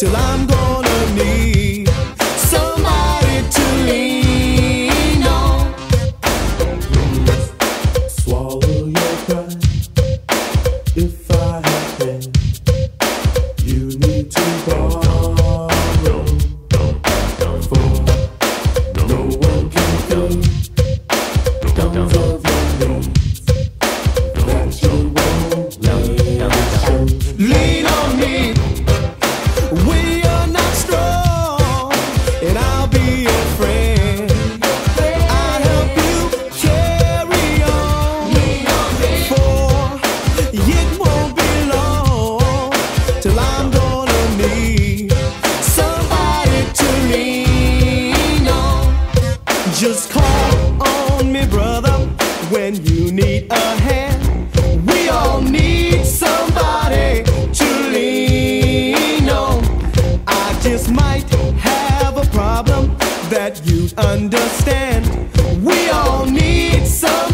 till I'm gonna need somebody to lean on. Swallow your pride. If I have been, you need to borrow. For no one can do. fill the Just call on me, brother, when you need a hand. We all need somebody to lean on. I just might have a problem that you understand. We all need somebody.